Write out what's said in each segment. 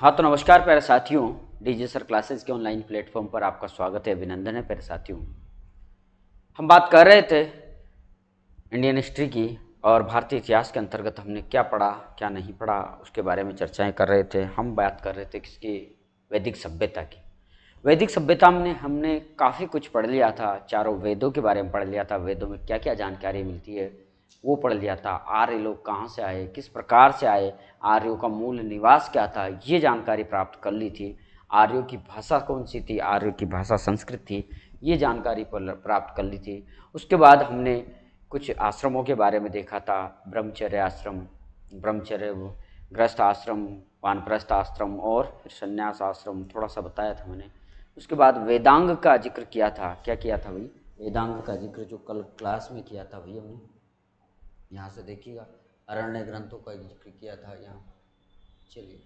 हाँ तो नमस्कार प्यारे साथियों। डीजे सर क्लासेस के ऑनलाइन प्लेटफॉर्म पर आपका स्वागत है, अभिनंदन है प्यारे साथियों। हम बात कर रहे थे इंडियन हिस्ट्री की और भारतीय इतिहास के अंतर्गत हमने क्या पढ़ा, क्या नहीं पढ़ा, उसके बारे में चर्चाएँ कर रहे थे। हम बात कर रहे थे किसकी? वैदिक सभ्यता की। वैदिक सभ्यता में हमने काफ़ी कुछ पढ़ लिया था, चारों वेदों के बारे में पढ़ लिया था। वेदों में क्या क्या जानकारी मिलती है? वो पढ़ लिया था। आर्य लोग कहाँ से आए? किस प्रकार से आए? आर्यों का मूल निवास क्या था? ये जानकारी प्राप्त कर ली थी। आर्यों की भाषा कौन सी थी? आर्यों की भाषा संस्कृत थी। ये जानकारी प्राप्त कर ली थी। उसके बाद हमने कुछ आश्रमों के बारे में देखा था। ब्रह्मचर्य आश्रम, ब्रह्मचर्य ग्रस्त आश्रम, वानप्रस्थ आश्रम और संन्यास आश्रम, थोड़ा सा बताया था मैंने। उसके बाद वेदांग का ज़िक्र किया था। क्या किया था भाई? वेदांग का ज़िक्र जो कल क्लास में किया था भाई हमने। यहाँ से देखिएगा। अरण्य ग्रंथों का ज़िक्र किया था यहाँ। चलिए।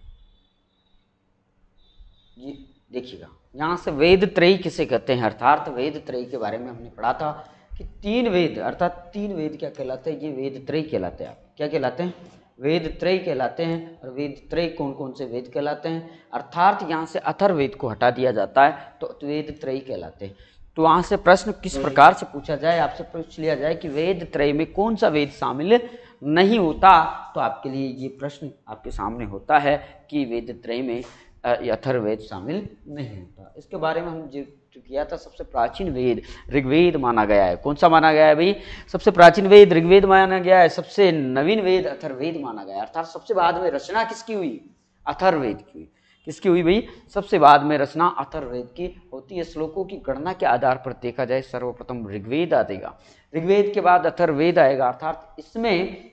ये देखिएगा। यहाँ से वेद त्रयी किसे कहते हैं? अर्थात वेद त्रयी के बारे में हमने पढ़ा था कि तीन वेद, अर्थात तीन वेद क्या कहलाते हैं? ये वेद त्रय कहलाते हैं क्या कहलाते हैं? वेद त्रय कहलाते हैं और वेद त्रय कौन कौन से वेद कहलाते हैं? अर्थात यहाँ से अथर्वेद को हटा दिया जाता है तो वेद त्रय कहलाते हैं। तो वहाँ से प्रश्न किस प्रकार से पूछा जाए, आपसे पूछ लिया जाए कि वेद त्रय में कौन सा वेद शामिल नहीं होता तो आपके लिए ये प्रश्न आपके सामने होता है कि वेद त्रय में अथर्वेद शामिल नहीं होता। इसके बारे में हम जो किया था, सबसे प्राचीन वेद, ऋग्वेद माना गया है। कौन सा माना गया है भाई? सबसे प्राचीन वेद, ऋग्वेद माना गया है। सबसे नवीन वेद अथर्वेद माना गया अर्थात सबसे बाद में रचना किसकी हुई? अथर्वेद की हुई। किसकी हुई भाई? सबसे बाद में रचना अथर्वेद की होती है। श्लोकों की गणना के आधार पर देखा जाए, सर्वप्रथम ऋग्वेद आएगा। ऋग्वेद के बाद अथर्वेद आएगा, अर्थात इसमें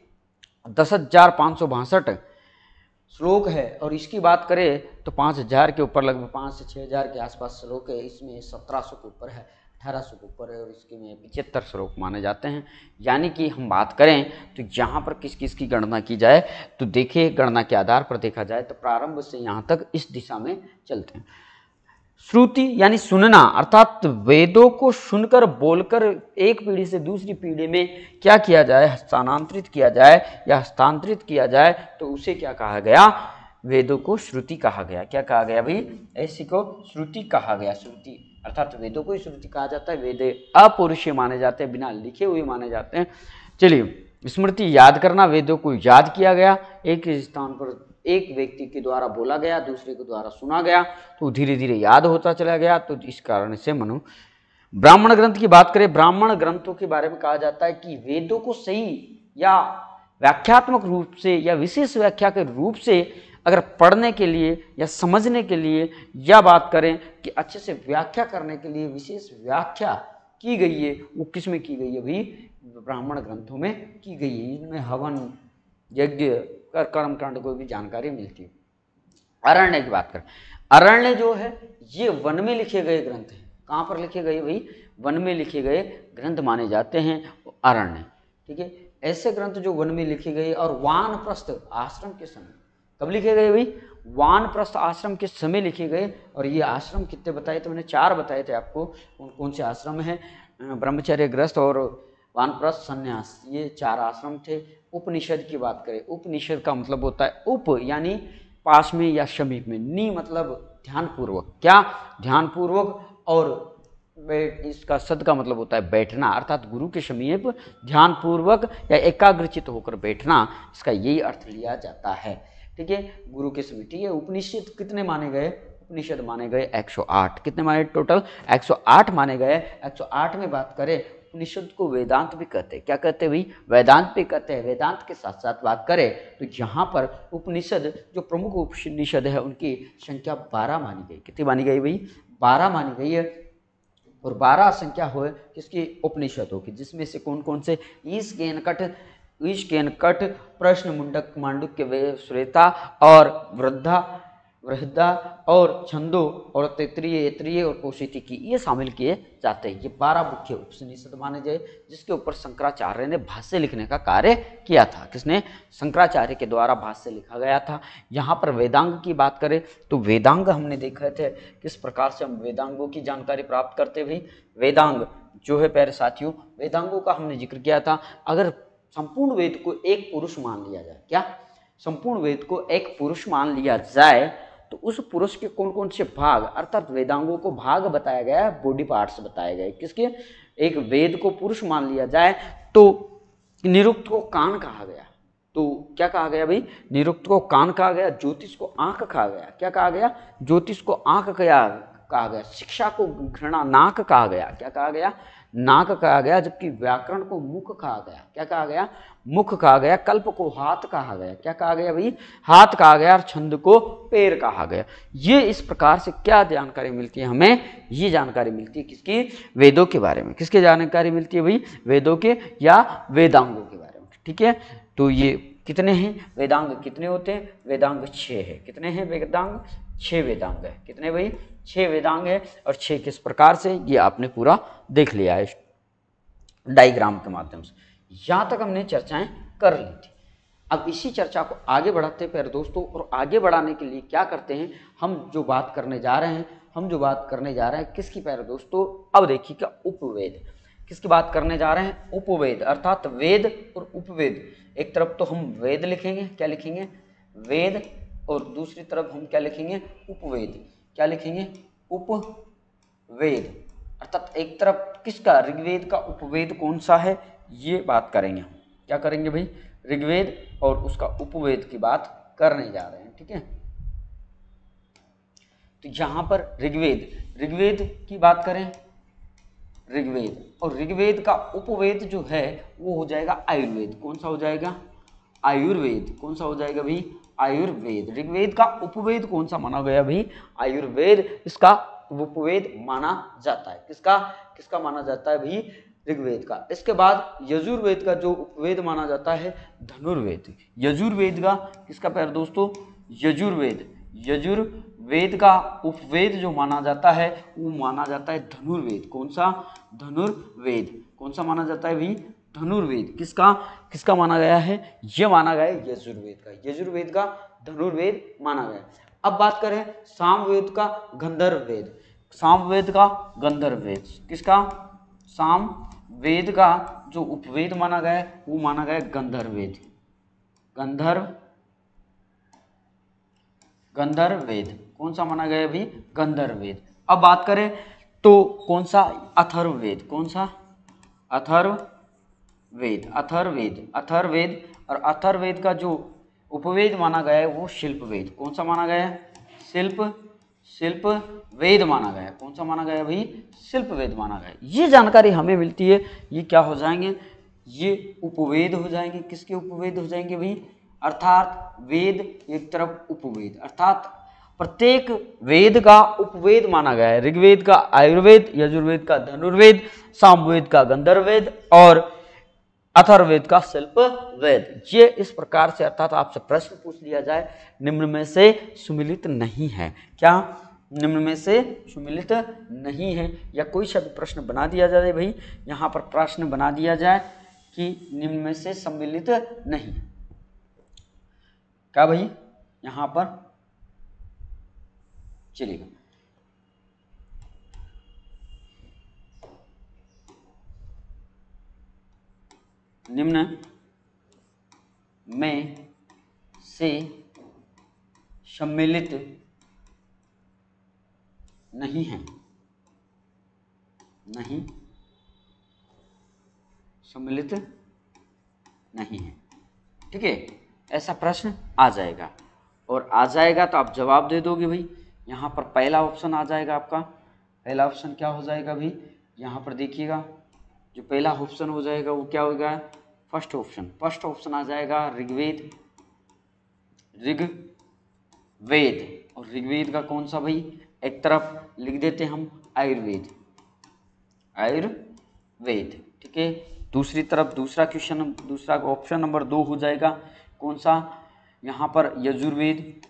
दस हज़ार पाँच सौ बासठ श्लोक है। और इसकी बात करें तो पाँच हज़ार के ऊपर, लगभग पाँच से छः हज़ार के आसपास श्लोक है। इसमें सत्रह सौ के ऊपर है। अठारह ऊपर है और इसके में पिछहत्तर श्लोक माने जाते हैं। यानी कि हम बात करें तो यहाँ पर किस किस की गणना की जाए तो देखिए गणना के आधार पर देखा जाए तो प्रारंभ से यहाँ तक इस दिशा में चलते हैं। श्रुति यानी सुनना, अर्थात वेदों को सुनकर बोलकर एक पीढ़ी से दूसरी पीढ़ी में क्या किया जाए हस्तांतरित किया जाए या हस्तांतरित किया जाए तो उसे क्या कहा गया? वेदों को श्रुति कहा गया। क्या कहा गया भाई? ऐसी को श्रुति कहा गया, श्रुति। अर्थात वेदों को ही श्रुति कहा जाता है, वेद अपौरुषीय माने जाते हैं, बिना लिखे हुए माने जाते हैं। चलिए, स्मृति याद करना, वेदों को याद किया गया, एक स्थान पर एक व्यक्ति के द्वारा बोला गया, दूसरे के द्वारा सुना गया तो धीरे धीरे याद होता चला गया तो इस कारण से मनु, ब्राह्मण ग्रंथ की बात करें, ब्राह्मण ग्रंथों के बारे में कहा जाता है कि वेदों को सही या व्याख्यात्मक रूप से या विशेष व्याख्या के रूप से अगर पढ़ने के लिए या समझने के लिए या बात करें कि अच्छे से व्याख्या करने के लिए, विशेष व्याख्या की गई है, वो किसमें की गई है भाई? ब्राह्मण ग्रंथों में की गई है। इनमें हवन, यज्ञ कर्म कांड को भी जानकारी मिलती है। अरण्य की बात करें, अरण्य जो है, ये वन में लिखे गए ग्रंथ हैं। कहाँ पर लिखे गए भाई? वन में लिखे गए ग्रंथ माने जाते हैं अरण्य। ठीक है, ऐसे ग्रंथ जो वन में लिखे गए और वान प्रस्थ आश्रम के समय कब लिखे गए भाई? वान प्रस्थ आश्रम के समय लिखे गए? और ये आश्रम कितने बताए थे? मैंने चार बताए थे आपको। कौन कौन से आश्रम है? ब्रह्मचर्य ग्रस्त और वानप्रस्थ संन्यास। ये चार आश्रम थे। उपनिषद की बात करें। उपनिषद का मतलब होता है उप, यानी पास में या समीप में। नी मतलब ध्यानपूर्वक। क्या? ध्यानपूर्वक और इसका सद का मतलब होता है बैठना। अर्थात गुरु के समीप ध्यानपूर्वक या एकाग्रचित होकर बैठना। इसका यही अर्थ लिया जाता है। ठीक है? गुरु के समीप ठीक है उपनिषद कितने माने गए? उपनिषद माने गए 108 कितने माने टोटल 108 माने गए। 108 में बात करें, उपनिषद को वेदांत भी कहते हैं। क्या कहते हैं भाई? वेदांत भी कहते हैं। वेदांत के साथ साथ बात करें तो यहाँ पर उपनिषद, जो प्रमुख उपनिषद है, उनकी संख्या बारह मानी गई। कितनी मानी गई भाई? बारह मानी गई है। और बारह संख्या हो, किसकी? उपनिषदों की। जिसमें से कौन कौन से? ईस केनकट ईश केनकट प्रश्न मुंडक मांडुक के श्वेता और वृद्धा वृद्धा और छंदो और तेतरीय एतरीय और कौशिकी की ये शामिल किए जाते हैं। ये बारह मुख्य उपनिषद माने जाए, जिसके ऊपर शंकराचार्य ने भाष्य लिखने का कार्य किया था। किसने? शंकराचार्य के द्वारा भाष्य लिखा गया था। यहाँ पर वेदांग की बात करें तो वेदांग हमने देखे थे, किस प्रकार से हम वेदांगों की जानकारी प्राप्त करते भाई? वेदांग, जो है प्यारे साथियों, वेदांगों का हमने ज़िक्र किया था। अगर संपूर्ण वेद को एक पुरुष मान लिया जाए। क्या? संपूर्ण वेद को एक पुरुष मान लिया जाए तो उस पुरुष के कौन कौन से भाग? अर्थात वेदांगों को भाग बताया गया है बॉडी पार्ट्स बताए गए। किसके? एक वेद को पुरुष मान लिया जाए तो निरुक्त को कान कहा गया। तो क्या कहा गया भाई? निरुक्त को कान कहा गया, ज्योतिष को आँख कहा गया। क्या कहा गया? ज्योतिष को आँख कहा गया, शिक्षा को घृणा नाक कहा गया। क्या कहा गया? नाक कहा गया, जबकि व्याकरण को मुख कहा गया। क्या कहा गया? मुख कहा गया, कल्प को हाथ कहा गया। क्या कहा गया भाई? हाथ कहा गया और छंद को पैर कहा गया। ये इस प्रकार से क्या जानकारी मिलती है हमें? ये जानकारी मिलती है किसकी? वेदों के बारे में। किसकी जानकारी मिलती है भाई? वेदों के या वेदांगों के बारे में। ठीक है? तो ये कितने हैं? वेदांग कितने होते हैं? वेदांग छः है। कितने हैं वेदांग? छः वेदांग है। कितने भाई? छः वेदांग है और छः किस प्रकार से, ये आपने पूरा देख लिया है डाइग्राम के माध्यम से। यहाँ तक हमने चर्चाएँ कर ली थी। अब इसी चर्चा को आगे बढ़ाते हैं, प्यारे दोस्तों, और आगे बढ़ाने के लिए क्या करते हैं, हम जो बात करने जा रहे हैं, हम जो बात करने जा रहे हैं, किसकी, प्यारे दोस्तों, अब देखिए क्या उपवेद, किसकी बात करने जा रहे हैं, उपवेद, अर्थात वेद और उपवेद। एक तरफ़ तो हम वेद लिखेंगे, क्या लिखेंगे, वेद, और दूसरी तरफ़ हम क्या लिखेंगे, उपवेद। क्या लिखेंगे? उपवेद। अर्थात एक तरफ़ किसका? ऋग्वेद का उपवेद कौन सा है? ये बात करेंगे हम। क्या करेंगे भाई? ऋग्वेद और उसका उपवेद की बात करने जा रहे हैं, ठीक है? तो यहाँ पर ऋग्वेद। ऋग्वेद की बात करें। ऋग्वेद। और ऋग्वेद का उपवेद जो है, वो हो जाएगा आयुर्वेद। कौन सा हो जाएगा? आयुर्वेद। कौन सा हो जाएगा भाई? आयुर्वेद। ऋग्वेद का उपवेद कौन सा माना गया भाई? आयुर्वेद, इसका उपवेद माना जाता है। किसका? किसका माना जाता है भाई? ऋग्वेद का। इसके बाद यजुर्वेद का जो उपवेद माना जाता है, धनुर्वेद। यजुर्वेद का किसका पैर दोस्तों? यजुर्वेद। यजुर्वेद का उपवेद जो माना जाता है, वो माना जाता है धनुर्वेद। कौन सा? धनुर्वेद। कौन सा माना जाता है भाई? धनुर्वेद। किसका? किसका माना गया है? यह माना गया है यजुर्वेद का। यजुर्वेद का धनुर्वेद माना गया अब बात करें सामवेद का गंधर्व वेद सामवेद का गंधर्व वेद किसका? साम वेद का जो उपवेद माना गया है, वो माना गया गंधर्व वेद गंधर्व गंधर्व वेद कौन सा माना गया अभी? गंधर्व वेद अब बात करें तो कौन सा? अथर्ववेद। कौन सा? अथर्व वेद अथर्वेद अथर्वेद और अथर्वेद का जो उपवेद माना गया है वो शिल्प वेद कौन सा माना गया है? शिल्प शिल्प वेद माना गया है। कौन सा माना गया है भाई? शिल्प वेद माना गया ये जानकारी हमें मिलती है, ये क्या हो जाएँगे? ये उपवेद हो जाएँगे। किसके उपवेद हो जाएँगे भाई? अर्थात वेद एक तरफ़ उपवेद। अर्थात प्रत्येक वेद का उपवेद माना गया है। ऋग्वेद का, आयुर्वेद, यजुर्वेद का, धनुर्वेद, सामवेद का गंधर्वेद और अथर्वेद का शिल्प वेद ये इस प्रकार से अर्थात आपसे प्रश्न पूछ लिया जाए, निम्न में से सुमिलित नहीं है। क्या निम्न में से सुमिलित नहीं है? या कोई भी प्रश्न बना दिया जाए भाई, यहाँ पर प्रश्न बना दिया जाए कि निम्न में से सम्मिलित नहीं। क्या भाई? यहाँ पर चलिएगा निम्न में से सम्मिलित नहीं है। नहीं। सम्मिलित नहीं है। ठीक है, ऐसा प्रश्न आ जाएगा। और आ जाएगा तो आप जवाब दे दोगे भाई। यहाँ पर पहला ऑप्शन आ जाएगा आपका। पहला ऑप्शन क्या हो जाएगा भाई? यहाँ पर देखिएगा, जो पहला ऑप्शन हो जाएगा वो क्या होगा? First option. फ़र्स्ट ऑप्शन आ जाएगा ऋग्वेद। ऋग, वेद। और ऋग्वेद का कौन सा भाई? एक तरफ़ लिख देते हम आयुर्वेद। आयुर्वेद, ठीक है? दूसरी तरफ़ दूसरा क्वेश्चन दूसरा ऑप्शन नंबर दो हो जाएगा। कौन सा? यहाँ पर यजुर्वेद।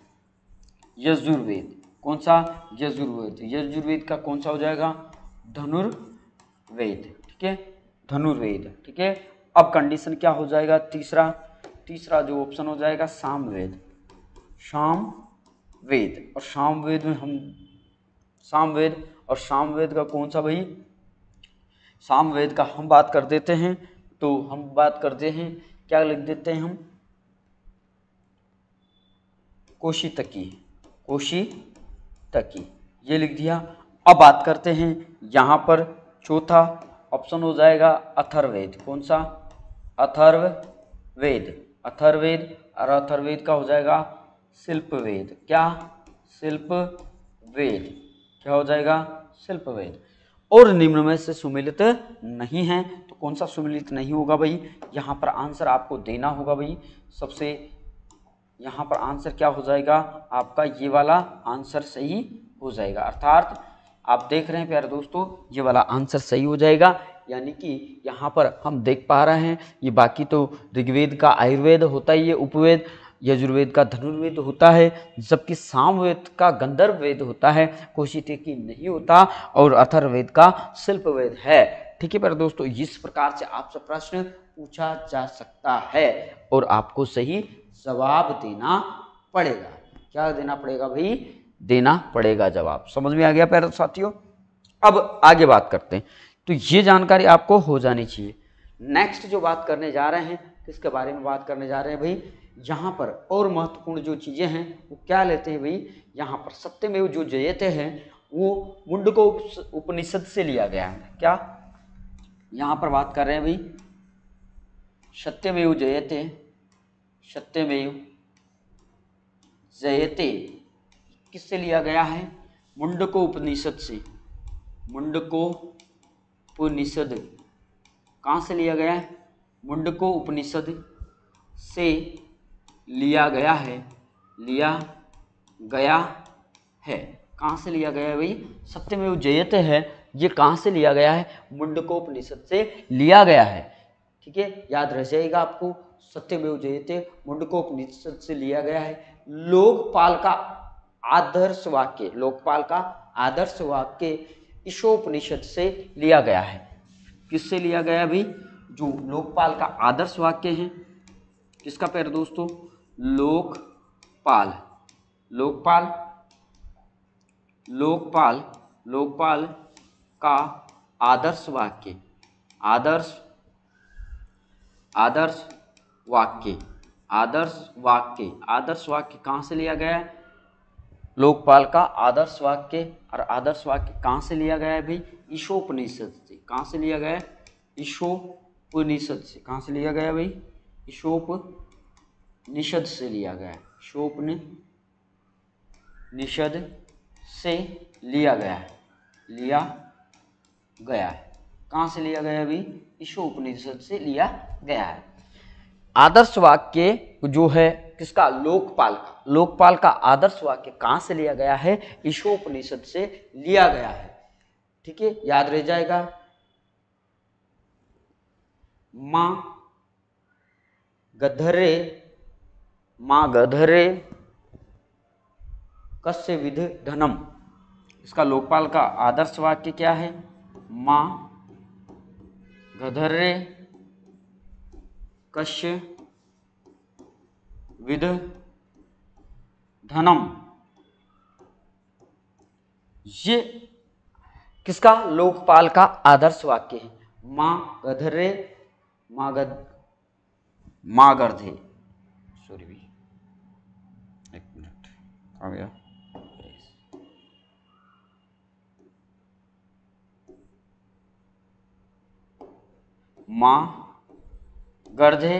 यजुर्वेद, कौन सा? यजुर्वेद। यजुर्वेद का कौन सा हो जाएगा? धनुर्वेद, ठीक है? धनुर्वेद, ठीक है? अब कंडीशन क्या हो जाएगा? तीसरा तीसरा जो ऑप्शन हो जाएगा सामवेद शाम वेद। और शाम वेद में हम सामवेद और सामवेद का कौन सा भाई? सामवेद का हम बात कर देते हैं। तो हम बात करते हैं, क्या लिख देते हैं हम? कोशी तकी कोशी तकी ये लिख दिया। अब बात करते हैं, यहाँ पर चौथा ऑप्शन हो जाएगा अथर्वेद कौन सा? अथर्ववेद अथर्वेद और अथर्वेद का हो जाएगा शिल्प वेद क्या? शिल्प वेद क्या हो जाएगा? शिल्प वेद और निम्न में से सुमिलित नहीं है तो कौन सा सुमिलित नहीं होगा भाई? यहाँ पर आंसर आपको देना होगा भाई। सबसे यहाँ पर आंसर क्या हो जाएगा? आपका ये वाला आंसर सही हो जाएगा। अर्थात आप देख रहे हैं प्यारे दोस्तों, ये वाला आंसर सही हो जाएगा। यानी कि यहाँ पर हम देख पा रहे हैं, ये बाकी तो ऋग्वेद का आयुर्वेद होता ही है, उपवेद, यजुर्वेद का धनुर्वेद होता है, जबकि सामवेद का गंधर्व वेद होता है कोशिकी नहीं होता, और अथर्वेद का शिल्प वेद है। ठीक है, पर दोस्तों, इस प्रकार से आपसे प्रश्न पूछा जा सकता है, और आपको सही जवाब देना पड़ेगा। क्या देना पड़ेगा भाई? देना पड़ेगा जवाब। समझ में आ गया, प्यारे साथियों? अब आगे बात करते हैं। तो ये जानकारी आपको हो जानी चाहिए। नेक्स्ट जो बात करने जा रहे हैं, किसके बारे में बात करने जा रहे हैं भाई? यहाँ पर और महत्वपूर्ण जो चीज़ें हैं, वो क्या लेते हैं भाई? यहाँ पर सत्यमेव जो जयते हैं, वो मुंडको उपनिषद से लिया गया है। क्या? यहाँ पर बात कर रहे हैं भाई। सत्यमेव जयते सत्यमेव जयते, किससे लिया गया है? मुंडको उपनिषद से। मुंडको उपनिषद। कहाँ से लिया गया है? मुंडको उपनिषद से लिया गया है। लिया गया है। कहाँ से लिया गया है भाई? सत्यमेव जयते है। ये कहाँ से लिया गया है? मुंडकोपनिषद से लिया गया है। ठीक है? याद रह जाएगा आपको। सत्यमेव जयते मुंडकोपनिषद से लिया गया है। लोकपाल का आदर्श वाक्य, लोकपाल का आदर्श वाक्य ईशोपनिषद से लिया गया है। किससे लिया गया भाई जो लोकपाल का आदर्श वाक्य है। किसका पैर दोस्तों? लोकपाल। लोकपाल? लोकपाल। लोकपाल का आदर्श वाक्य। आदर्श। आदर्श वाक्य। आदर्श वाक्य। आदर्श वाक्य कहाँ से लिया गया है? लोकपाल का आदर्श वाक्य और आदर्श वाक्य कहाँ से लिया गया है भाई? ईशोपनिषद से। कहाँ से लिया गया है? ईशोपनिषद से। कहाँ से लिया गया भाई? ईशोप निषद से लिया गया है। शोपन निषद से लिया गया है। लिया गया है। कहाँ से लिया गया है अभी ईशोपनिषद से लिया गया है। आदर्श वाक्य जो है, किसका? लोकपाल का। लोकपाल का आदर्श वाक्य कहाँ से लिया गया है? ईशोपनिषद से लिया गया है। ठीक है? याद रह जाएगा। माँ गधरे माँ गधरे कस्य विध धनम। इसका लोकपाल का आदर्श वाक्य क्या है? माँ गधरे कश्य विध धनम। ये किसका? लोकपाल का आदर्श वाक्य है। माँ गधरे, माँ गध, माँ सॉरी भी। एक मिनट। आ गया माँ गर्धे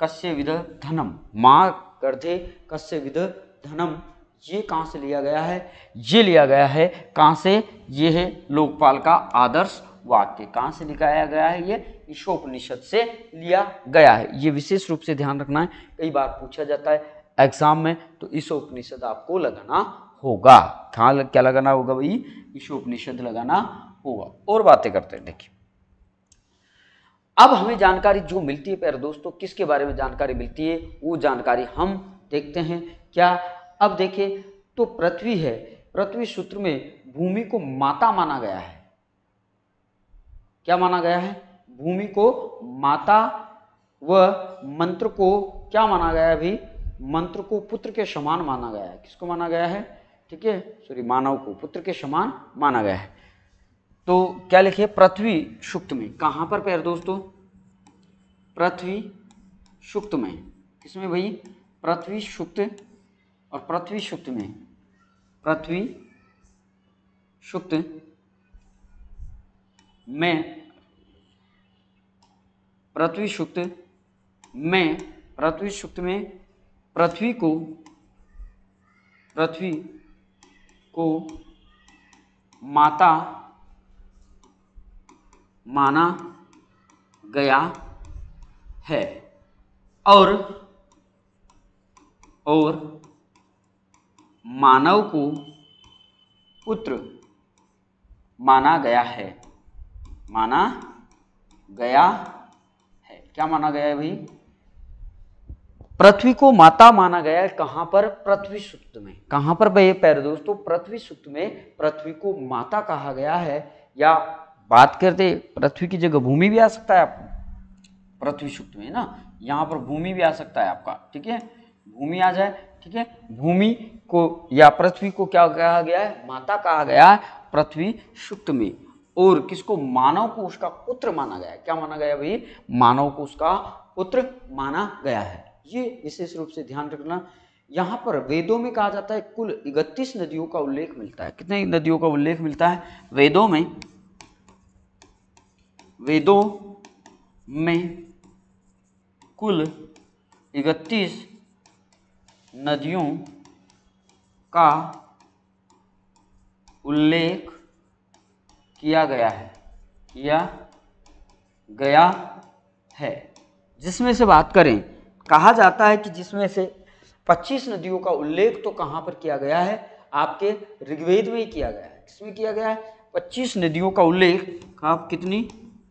कस्य विध धनम? माँ गर्धे कस्य विध धनम? ये कहाँ से लिया गया है? ये लिया गया है कहाँ से? ये है लोकपाल का आदर्श वाक्य। कहाँ से लिखाया गया है ये? ईशोपनिषद से लिया गया है। ये विशेष रूप से ध्यान रखना है, कई बार पूछा जाता है एग्ज़ाम में तो ईशोपनिषद आपको लगाना होगा। कहाँ क्या लगाना होगा भाई? ईशोपनिषद लगाना होगा। और बातें करते हैं, देखिए। अब हमें जानकारी जो मिलती है प्यारे दोस्तों, किसके बारे में जानकारी मिलती है, वो जानकारी हम देखते हैं। क्या? अब देखिए तो पृथ्वी है। पृथ्वी सूत्र में भूमि को माता माना गया है। क्या माना गया है? भूमि को माता व मंत्र को क्या माना गया अभी? मंत्र को पुत्र के समान माना गया है। किसको माना गया है? ठीक है सॉरी मानव को, पुत्र के समान माना गया है। तो क्या लिखे पृथ्वी सुक्त में। कहाँ पर पैर दोस्तों? पृथ्वी सुक्त में। किसमें भाई? पृथ्वी सुक्त और पृथ्वी सुक्त में। पृथ्वी सुक्त में। पृथ्वी सुक्त में। पृथ्वी सुक्त में। पृथ्वी को पृथ्वी को माता माना गया है। और और मानव को पुत्र माना गया है। माना गया है। क्या माना गया है भाई? पृथ्वी को माता माना गया है। कहाँ पर? पृथ्वी सुक्त में। कहाँ पर भाई पैर दोस्तों? पृथ्वी सुक्त में पृथ्वी को माता कहा गया है या बात करते, पृथ्वी की जगह भूमि भी आ सकता है आपको। पृथ्वी सुक्त में ना? यहाँ पर भूमि भी आ सकता है आपका, ठीक है? भूमि आ जाए, ठीक है? भूमि को, या पृथ्वी को क्या कहा गया है? माता कहा गया है, पृथ्वी सुक्त में। और किसको? मानव को उसका पुत्र माना गया है। क्या माना गया भाई? मानव को उसका पुत्र माना गया है। ये विशेष रूप से ध्यान रखना। यहाँ पर वेदों में कहा जाता है, कुल इकतीस नदियों का उल्लेख मिलता है। कितने नदियों का उल्लेख मिलता है? वेदों में वेदों में कुल इकतीस नदियों का उल्लेख किया गया है, किया गया है। जिसमें से बात करें, कहा जाता है कि जिसमें से 25 नदियों का उल्लेख तो कहाँ पर किया गया है? आपके ऋग्वेद में ही किया गया है। किसमें किया गया है? 25 नदियों का उल्लेख आप कितनी?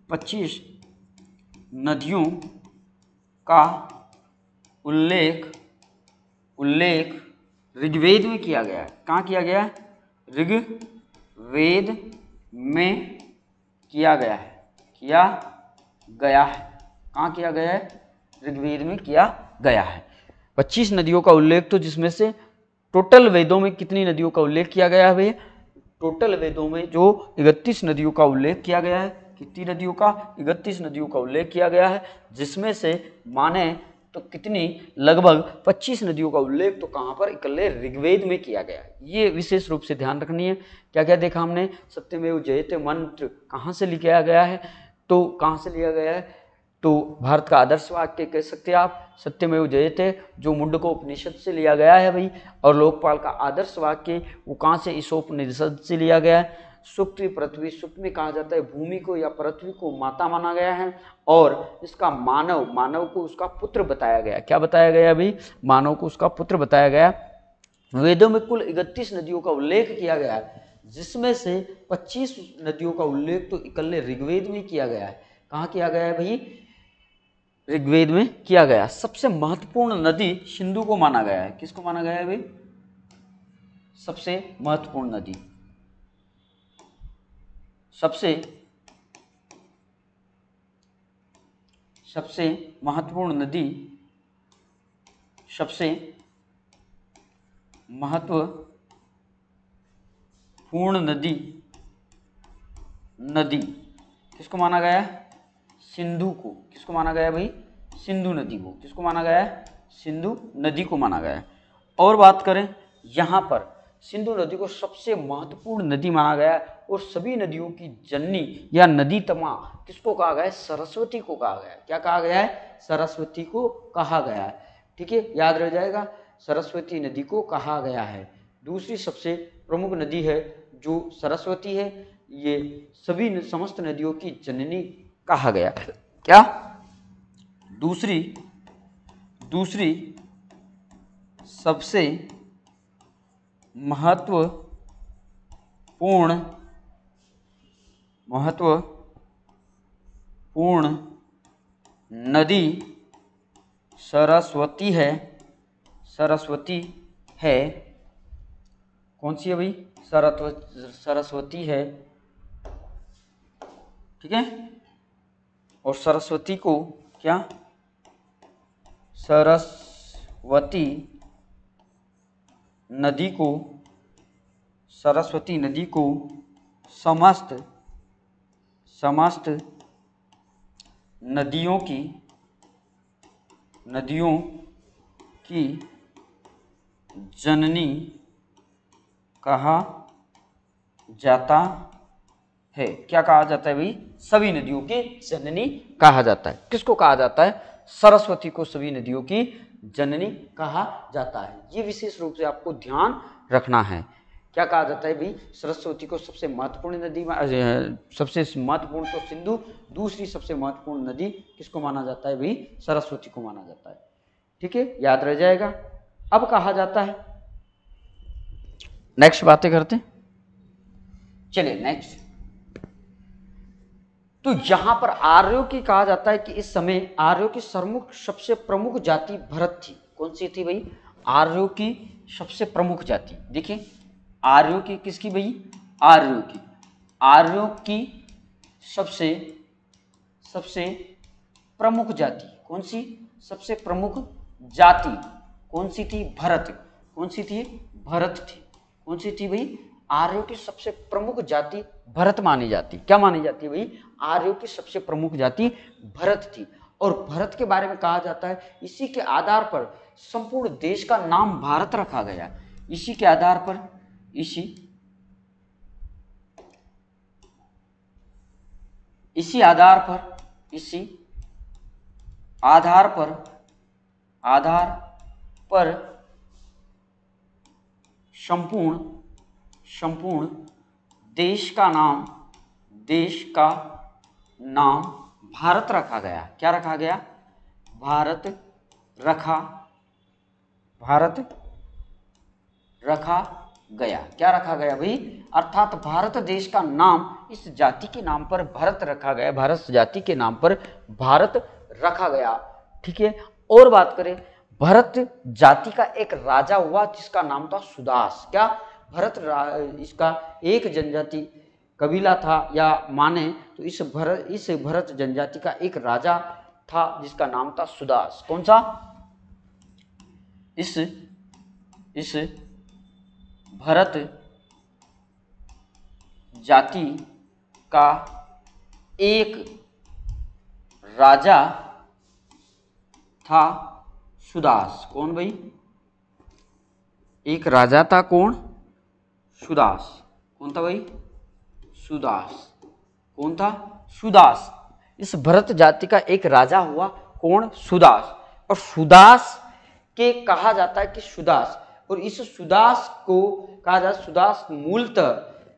25 नदियों का उल्लेख उल्लेख ऋग्वेद में किया गया है। कहाँ किया गया है? ऋग्वेद में किया गया है। किया गया है। कहाँ किया गया है? ऋग्वेद में किया गया है। पच्चीस नदियों का उल्लेख तो जिसमें से टोटल वेदों में कितनी नदियों का उल्लेख किया गया है भैया? टोटल वेदों में जो इकतीस नदियों का उल्लेख किया गया है कितनी नदियों का, इकतीस नदियों का उल्लेख किया गया है, जिसमें से माने तो कितनी, लगभग 25 नदियों का उल्लेख तो कहाँ पर? इकल्ले ऋग्वेद में किया गया है। ये विशेष रूप से ध्यान रखनी है। क्या क्या देखा हमने? सत्यमेव जयते मंत्र कहाँ से लिखा गया है? तो कहाँ से लिया गया है? तो भारत का आदर्श वाक्य कह सकते हैं आप, सत्यमेव जयते, जो मुंडको उपनिषद से लिया गया है भाई, और लोकपाल का आदर्श वाक्य वो कहाँ से? ईसोपनिषद से लिया गया है। सुक्ति पृथ्वी सुक्त में कहा जाता है भूमि को या पृथ्वी को माता माना गया है और इसका मानव मानव को उसका पुत्र बताया गया क्या बताया गया भाई मानव को उसका पुत्र बताया गया वेदों में कुल इकतीस नदियों का उल्लेख किया गया है, जिसमें से 25 नदियों का उल्लेख तो इकल्ले ऋग्वेद में किया गया है। कहाँ किया गया है भाई? ऋग्वेद में किया गया। सबसे महत्वपूर्ण नदी सिंधु को माना गया है। किसको माना गया है भाई? सबसे महत्वपूर्ण नदी। सबसे सबसे महत्वपूर्ण नदी, सबसे महत्वपूर्ण नदी नदी, किसको माना गया है? सिंधु को। किसको माना गया भाई? सिंधु नदी को। किसको माना गया है? सिंधु नदी को माना गया है। और बात करें यहाँ पर सिंधु नदी को सबसे महत्वपूर्ण नदी माना गया है और सभी नदियों की जननी या नदी तमा किसको कहा गया है? सरस्वती को कहा गया है। क्या कहा गया है? सरस्वती को कहा गया है। ठीक है? याद रह जाएगा। सरस्वती नदी को कहा गया है। दूसरी सबसे प्रमुख नदी है जो सरस्वती है, ये सभी समस्त नदियों की जननी कहा गया है। क्या? दूसरी दूसरी सबसे महत्वपूर्ण महत्वपूर्ण नदी सरस्वती है। सरस्वती है। कौन सी है भाई? सरस्वती है। ठीक है? और सरस्वती को क्या? सरस्वती नदी को, सरस्वती नदी को समस्त समस्त नदियों की नदियों की जननी कहा जाता है। क्या कहा जाता है भाई? सभी नदियों की जननी कहा जाता है। किसको कहा जाता है? सरस्वती को सभी नदियों की जननी कहा जाता है। ये विशेष रूप से आपको ध्यान रखना है। क्या कहा जाता है भाई? सरस्वती को सबसे महत्वपूर्ण नदी सबसे महत्वपूर्ण तो सिंधु, दूसरी सबसे महत्वपूर्ण नदी किसको माना जाता है भाई? सरस्वती को माना जाता है। ठीक है? याद रह जाएगा। अब कहा जाता है। नेक्स्ट बातें करते चलिए नेक्स्ट तो यहाँ पर आर्यों की कहा जाता है कि इस समय आर्यों की सरमुख सबसे प्रमुख जाति भरत थी। कौन सी थी भाई? आर्यों की सबसे प्रमुख जाति। देखिए, आर्यों की किसकी भाई? आर्यों की। आर्यों की सबसे सबसे प्रमुख जाति कौन सी? सबसे प्रमुख जाति कौन सी थी? भरत। कौन सी थी? भरत थी। कौन सी थी भाई? आर्यों की सबसे प्रमुख जाति भरत मानी जाती। क्या मानी जाती है भाई? आर्यों की सबसे प्रमुख जाति भरत थी। और भरत के बारे में कहा जाता है, इसी के आधार पर संपूर्ण देश का नाम भारत रखा गया। इसी के आधार पर, इसी इसी आधार पर, इसी आधार पर आधार पर संपूर्ण संपूर्ण देश का नाम, देश का नाम भारत रखा गया। क्या रखा गया? भारत रखा भारत रखा गया। क्या रखा गया भाई? अर्थात भारत देश का नाम इस जाति के नाम पर भारत रखा गया, भारत जाति के नाम पर भारत रखा गया। ठीक है? और बात करें, भरत जाति का एक राजा हुआ जिसका नाम था सुदास। क्या? भरत इसका एक जनजाति कबीला था या माने तो इस भरत इस भरत जनजाति का एक राजा था, जिसका नाम था सुदास। कौन सा? इस इस भरत जाति का एक राजा था सुदास। कौन भाई? एक राजा था कौन? सुदास। कौन था भाई? सुदास। कौन था? सुदास। इस भरत जाति का एक राजा हुआ कौन? सुदास। और सुदास के कहा जाता है कि सुदास। और इस सुदास को कहा जाता सुदास मूलतः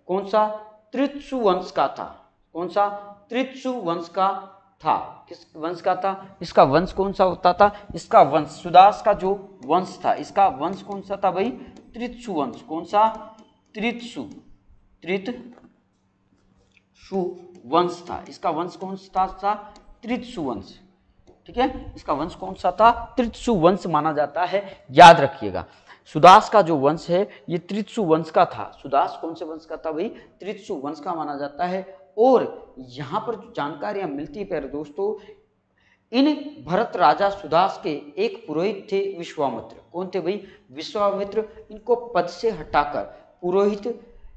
कौन सा? त्रित्सु वंश का था। कौन सा? त्रित्सु वंश का था। किस वंश का था? इसका वंश कौन सा होता था? इसका वंश सुदास का जो वंश था। इसका वंश कौन सा था भाई? त्रित्सु वंश। कौन सा? त्रित्सु, त्रित वंश था। इसका वंश कौन सा था त्रित्सु वंश। ठीक है? इसका वंश कौन सा था? त्रित्सु वंश माना जाता है। याद रखिएगा, सुदास का जो वंश है, ये त्रित्सु वंश का था। सुदास कौन से वंश का था भाई? त्रित्सु वंश का माना जाता है। और यहाँ पर जो जानकारियाँ मिलती है दोस्तों, इन भरत राजा सुदास के एक पुरोहित थे विश्वामित्र। कौन थे भाई? विश्वामित्र। इनको पद से हटाकर पुरोहित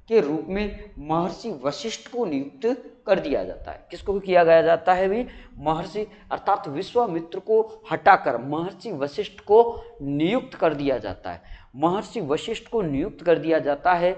के रूप में महर्षि वशिष्ठ को नियुक्त कर दिया जाता है। किसको भी किया गया जाता है भी? महर्षि, अर्थात विश्वामित्र को हटाकर महर्षि वशिष्ठ को नियुक्त कर दिया जाता है। महर्षि वशिष्ठ को नियुक्त कर दिया जाता है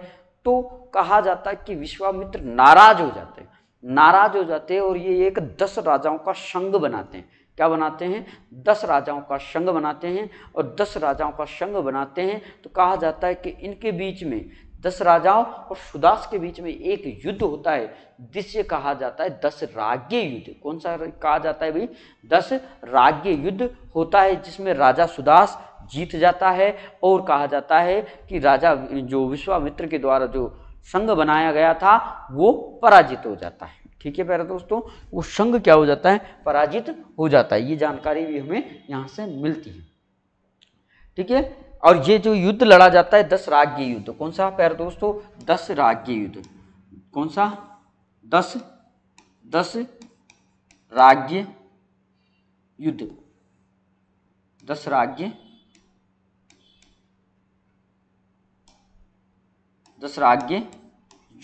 तो कहा जाता है कि विश्वामित्र नाराज़ हो जाते हैं। नाराज़ हो जाते हैं और ये एक दस राजाओं का संघ बनाते हैं। क्या बनाते हैं? दस राजाओं का संघ बनाते हैं और दस राजाओं का संघ बनाते हैं तो कहा जाता है कि इनके बीच में दस राजाओं और सुदास के बीच में एक युद्ध होता है जिससे कहा जाता है दस राज्य युद्ध। कौन सा कहा जाता है भाई? दस राज्य युद्ध होता है, जिसमें राजा सुदास जीत जाता है और कहा जाता है कि राजा जो विश्वामित्र के द्वारा जो संघ बनाया गया था, वो पराजित हो जाता है। ठीक है प्यारे दोस्तों, वो संघ क्या हो जाता है? पराजित हो जाता है। ये जानकारी भी हमें यहाँ से मिलती है। ठीक है? और ये जो युद्ध लड़ा जाता है दस राज्य युद्ध, कौन सा प्यारे दोस्तों? दस राज्य युद्ध। कौन सा? दस दस राज्य युद्ध। दस राज्य दस राज्य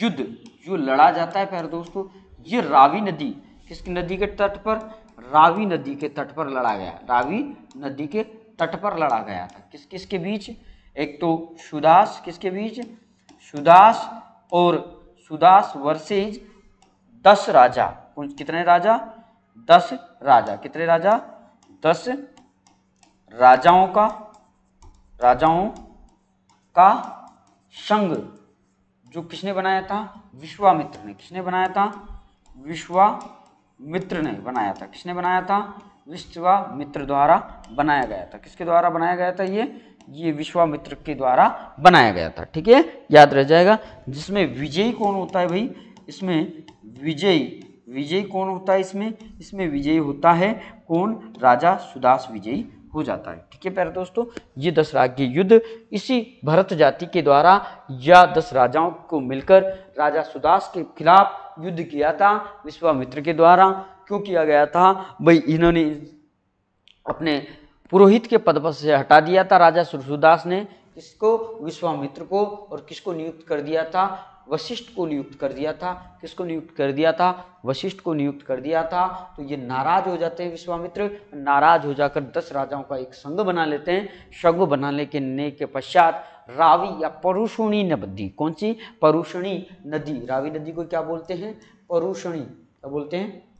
युद्ध जो लड़ा जाता है प्यारे दोस्तों, ये रावी नदी किस नदी के तट पर? रावी नदी के तट पर लड़ा गया। रावी नदी के तट पर लड़ा गया था। किस किस के बीच? एक तो सुदास, किसके बीच? सुदास और सुदास वर्सेज दस राजा। कितने राजा? दस राजा। कितने राजा? दस राजाओं का राजाओं का संघ, जो किसने बनाया था? विश्वामित्र ने। किसने बनाया था? विश्वामित्र ने बनाया था। किसने बनाया था? विश्वामित्र द्वारा बनाया गया था। किसके द्वारा बनाया गया था ये? ये विश्वामित्र के द्वारा बनाया गया था। ठीक है? याद रह जाएगा। जिसमें विजयी कौन होता है भाई? इसमें विजयी। विजयी कौन होता है इसमें? इसमें विजयी होता है कौन? राजा सुदास विजयी हो जाता है। ठीक है प्यारे दोस्तों? ये दस राज्य युद्ध इसी भरत जाति के द्वारा या दस राजाओं को मिलकर राजा सुदास के खिलाफ युद्ध किया था विश्वामित्र के द्वारा। क्यों किया गया था? भाई, इन्होंने अपने पुरोहित के पद पर से हटा दिया था, राजा सुरसुदास ने, किसको? विश्वामित्र को, और किसको नियुक्त कर दिया था? वशिष्ठ को नियुक्त कर दिया था। किसको नियुक्त कर दिया था? वशिष्ठ को नियुक्त कर दिया था। तो ये नाराज़ हो जाते हैं विश्वामित्र। नाराज़ हो जाकर दस राजाओं का एक संघ बना लेते हैं। संघ बनाने के ने के पश्चात रावी या परुषणी नदी, कौन सी? परुषणी नदी। रावी नदी को क्या बोलते हैं? परुषणी। क्या बोलते हैं?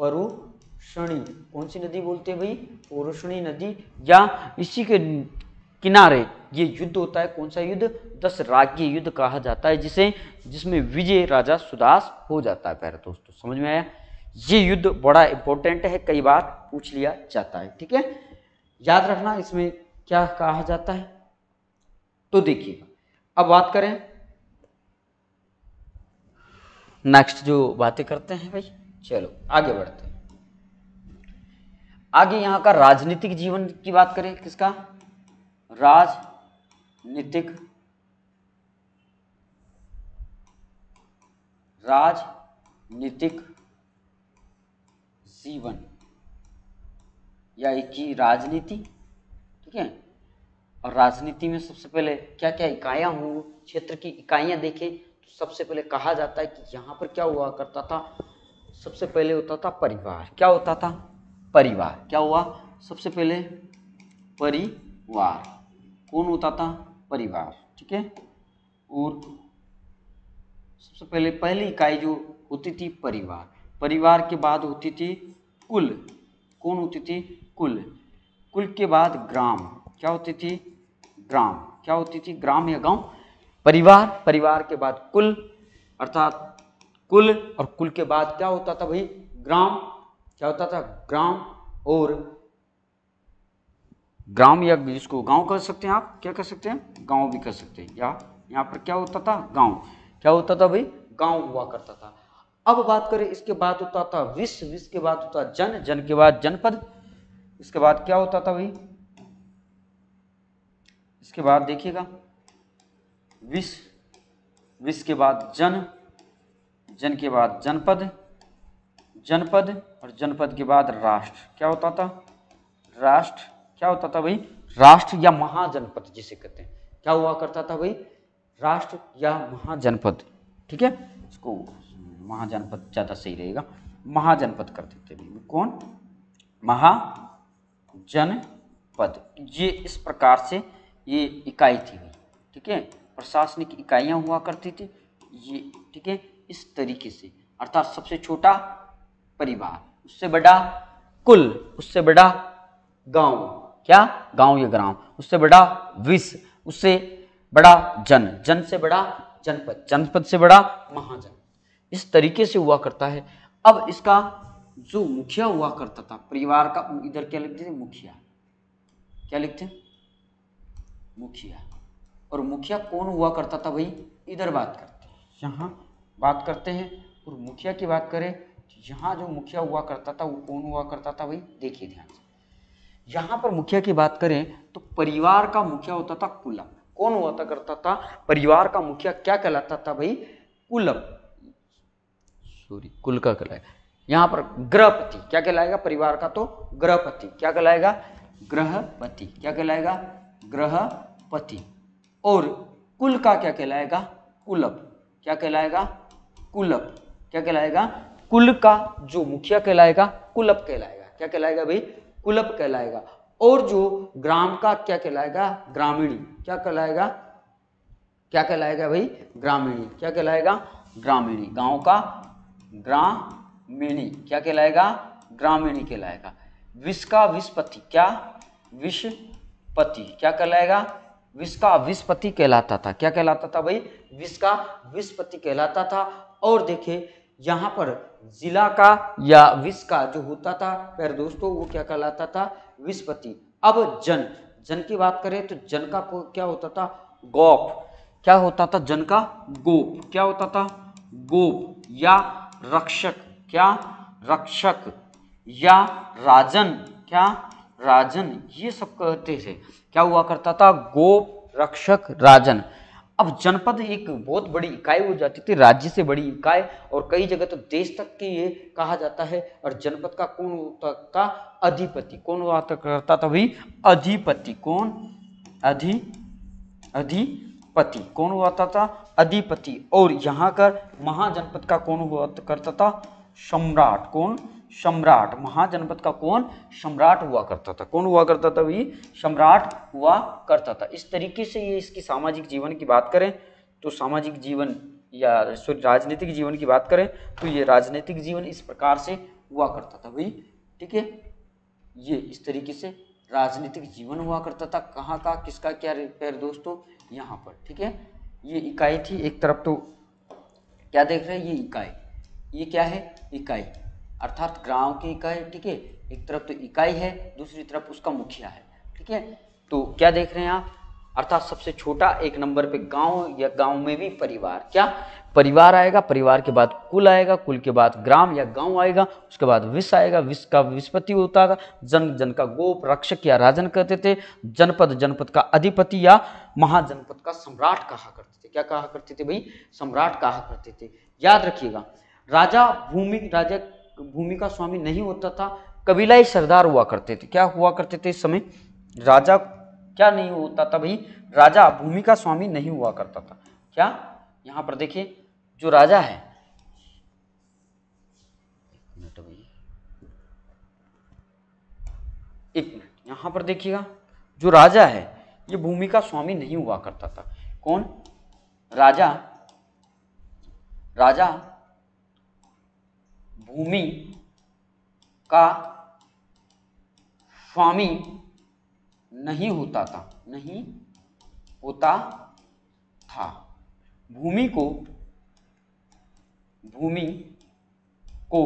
परुषणी। कौन सी नदी बोलते हैं भाई? परुषणी नदी या इसी के किनारे। ये युद्ध होता है। कौन सा युद्ध? दस राज्य युद्ध कहा जाता है, जिसे, जिसमें विजय राजा सुदास हो जाता है। प्यारे दोस्तों, समझ में आया? ये युद्ध बड़ा इंपॉर्टेंट है। कई बार पूछ लिया जाता है, ठीक है? याद रखना, इसमें क्या कहा जाता है? तो देखिए, अब बात करें। नेक्स्ट जो बातें करते हैं भाई चलो, आगे बढ़ते आगे यहाँ का राजनीतिक जीवन की बात करें, किसका? राजनीतिक। राजनीतिक जीवन। या ही राजनीति, ठीक है? और राजनीति में सबसे पहले क्या क्या इकाइयाँ हो, क्षेत्र की इकाइयाँ देखें तो सबसे पहले कहा जाता है कि यहाँ पर क्या हुआ करता था सबसे पहले होता था परिवार। क्या होता था? परिवार। क्या हुआ? सबसे पहले परिवार। कौन होता था? परिवार। ठीक है? और सबसे पहले, पहली इकाई जो होती थी परिवार। परिवार के बाद होती थी कुल। कौन होती थी? कुल। कुल के बाद ग्राम। क्या होती थी? ग्राम। क्या होती थी? ग्राम या गाँव? परिवार। परिवार के बाद कुल। अर्थात कुल और कुल के बाद क्या होता था भाई? ग्राम। क्या होता था? ग्राम और ग्राम या जिसको गाँव कह सकते हैं आप, क्या कह सकते हैं? गाँव भी कह सकते हैं। या यहाँ पर क्या होता था? गाँव। क्या होता था भाई? गाँव हुआ करता था। अब बात करें, इसके बाद होता था विश्व विश्व के बाद होता जन जन के बाद जनपद। इसके बाद क्या होता था भाई? इसके बाद देखिएगा। विश्व विश्व के बाद जन। जन के बाद जनपद जनपद और जनपद के बाद राष्ट्र। क्या होता था? राष्ट्र। क्या होता था भाई? राष्ट्र या महाजनपद जिसे कहते हैं। क्या हुआ करता था भाई? राष्ट्र या महाजनपद। ठीक है? इसको महाजनपद ज़्यादा सही रहेगा। महाजनपद कर देते भाई। कौन? महाजनपद। ये इस प्रकार से ये इकाई थी ठीक है? प्रशासनिक इकाइयाँ हुआ करती थी। ये, ठीक है? इस तरीके से। अर्थात सबसे छोटा परिवार, उससे बड़ा कुल, उससे बड़ा गाँव। क्या? गाँव या ग्राम। उससे बड़ा विश्व उससे बड़ा जन। जन से बड़ा जनपद। जनपद से बड़ा महाजन। इस तरीके से हुआ करता है। अब इसका जो मुखिया हुआ करता था, परिवार का, इधर क्या लिखते थे? मुखिया। क्या लिखते मुखिया। और मुखिया कौन हुआ करता था भाई? इधर बात करते हैं। यहाँ बात करते हैं, और मुखिया की बात करें यहाँ जो मुखिया हुआ करता था, वो कौन हुआ करता था भाई? देखिए ध्यान से। यहाँ पर मुखिया की बात करें तो परिवार का मुखिया होता था कुलम। कौन हुआ था, करता था? परिवार का मुखिया क्या कहलाता था भाई? कुलम। सॉरी कुल का कहलाएगा यहाँ पर ग्रहपति, क्या कहलाएगा परिवार का? तो ग्रहपति, क्या कहलाएगा? ग्रहपति, क्या कहलाएगा? ग्रहपति। और कुल का क्या कहलाएगा? कुलप क्या कहलाएगा? कुलप। क्या कहलाएगा? कुल का जो मुखिया कहलाएगा, कुलप कहलाएगा। क्या कहलाएगा भाई? कुलप कहलाएगा। और जो ग्राम का क्या कहलाएगा? ग्रामीणी। क्या कहलाएगा? क्या कहलाएगा भाई? ग्रामीणी। क्या कहलाएगा? ग्रामीणी। गाँव का ग्रामीणी। क्या कहलाएगा? ग्रामीणी कहलाएगा। विष का विषपति क्या? विषपति क्या कहलाएगा? विष का विषपति कहलाता था। क्या कहलाता था भाई? विष का विषपति कहलाता था। और देखिए यहाँ पर जिला का या विश्व का जो होता था, प्यारे दोस्तों, वो क्या कहलाता था? विषपति अब जन। जन की बात करें तो जन का क्या होता था? गोप। क्या होता था जन का? गोप। क्या होता था? गोप या रक्षक। क्या? रक्षक या राजन। क्या? राजन। ये सब कहते थे। क्या हुआ करता था? गोप, रक्षक, राजन। अब जनपद एक बहुत बड़ी इकाई हो जाती थी, राज्य से बड़ी इकाई, और कई जगह तो देश तक के ये कहा जाता है, और जनपद का कौन होता था? अधिपति। कौन हुआ करता था भाई? अधिपति। कौन? अधि, अधिपति। कौन हुआ था अधिपति। और यहाँ का महाजनपद का कौन हुआ करता था? सम्राट। कौन? सम्राट। महाजनपद का कौन? सम्राट हुआ करता था। कौन हुआ करता था भाई? सम्राट हुआ करता था। इस तरीके से ये इसकी सामाजिक जीवन की बात करें तो सामाजिक जीवन या राजनीतिक जीवन की बात करें तो ये राजनीतिक जीवन इस प्रकार से हुआ करता था भाई। ठीक है? ये इस तरीके से राजनीतिक जीवन हुआ करता था। कहाँ का, किसका क्या पैर दोस्तों? यहाँ पर। ठीक है? ये इकाई थी। एक तरफ़ तो क्या देख रहे हैं? ये इकाई। ये क्या है? इकाई। अर्थात गाँव की इकाई, ठीक है? एक तरफ़ तो इकाई है, दूसरी तरफ़ उसका मुखिया है, ठीक है? तो क्या देख रहे हैं आप? अर्थात सबसे छोटा एक नंबर पे गाँव या गाँव में भी परिवार। क्या? परिवार आएगा, परिवार के बाद कुल आएगा, कुल के बाद ग्राम या गाँव आएगा, उसके बाद विश्व आएगा विश्व का विस्पति होता था। जन जन का गोप, रक्षक या राजन कहते थे। जनपद जनपद का अधिपति या महाजनपद का सम्राट कहा करते थे। क्या कहा करते थे भाई? सम्राट कहा करते थे। याद रखिएगा, राजा भूमि, राजा भूमि का स्वामी नहीं होता था कबीलाई सरदार हुआ करते थे। क्या हुआ करते थे इस समय? राजा क्या नहीं होता था भाई? राजा भूमि का स्वामी नहीं हुआ करता था। क्या? यहाँ पर देखिए, जो राजा है। एक मिनट यहाँ पर देखिएगा, जो राजा है, ये भूमि का स्वामी नहीं हुआ करता था। कौन? राजा। राजा भूमि का स्वामी नहीं होता था नहीं होता था। भूमि को भूमि को